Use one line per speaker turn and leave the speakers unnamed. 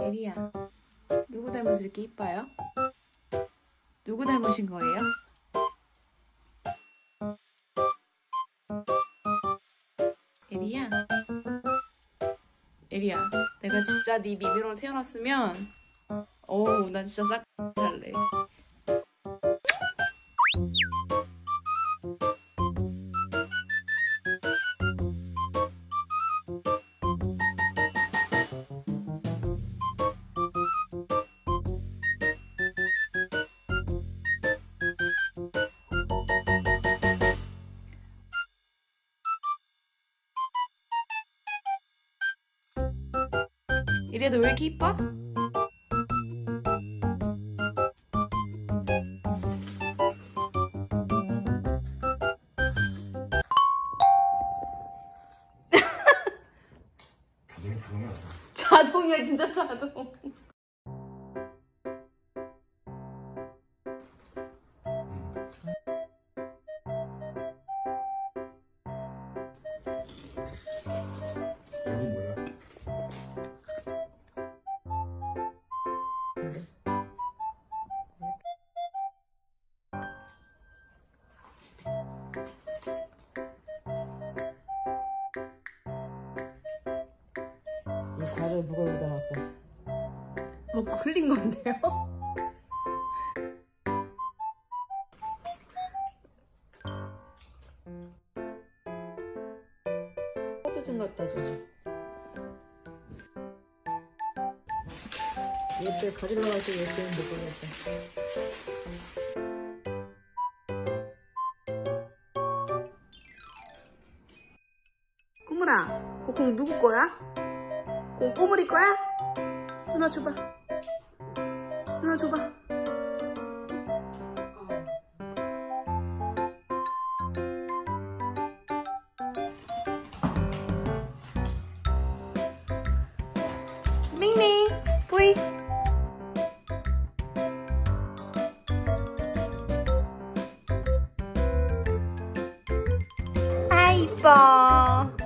에리야, 누구 닮아서 이렇게 이뻐요? 누구 닮으신 거예요? 에리야, 내가 진짜 네 미미로 태어났으면, 어우, 나 진짜 싹 살래. 너왜 이렇게 이뻐?
자동이야,
진짜 자동.
이 과를 누가 여기다 놨어?
뭐 걸린 건데요?
포도 좀 갖다 줘. 얘때 가지러 갈때 얘때는 못 보겠다.
꾸물아, 그공 누구 거야? 공 꾸물이 거야? 누나 줘봐. 누나 줘봐. 밍밍, 보이. 아, 이뻐.